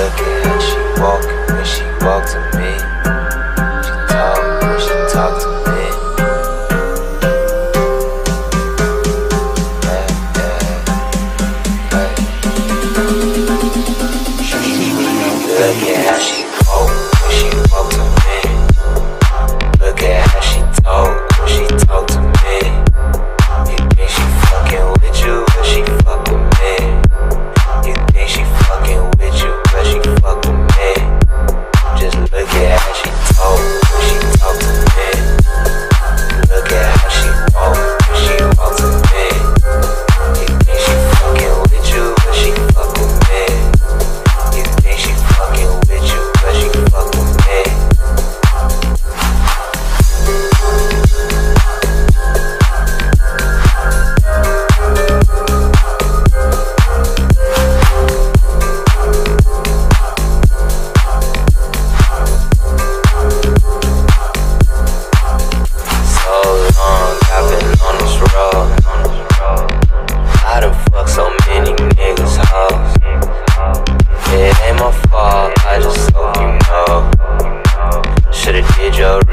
Look at how she walk when she walk to me.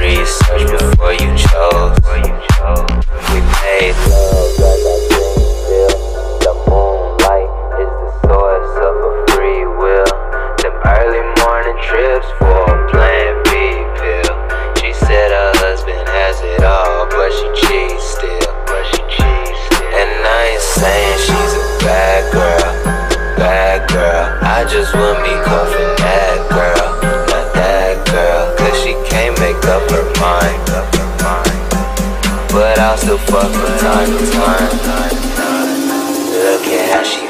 Research before you chose. We made love like I didn't feel. The moonlight is the source of a free will. Them early morning trips for a plan B pill. She said her husband has it all, but she cheats still. But she cheats still. And I ain't saying she's a bad girl, bad girl. I just wouldn't be cuffing I'll still fuck time to time. Look at how she